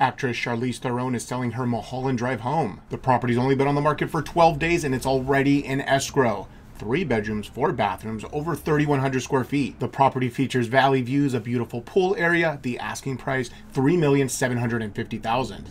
Actress Charlize Theron is selling her Mulholland Drive home. The property's only been on the market for 12 days and it's already in escrow three bedrooms, four bathrooms, over 3,100 square feet. The property features valley views, a beautiful pool area. The asking price, three million seven hundred fifty thousand.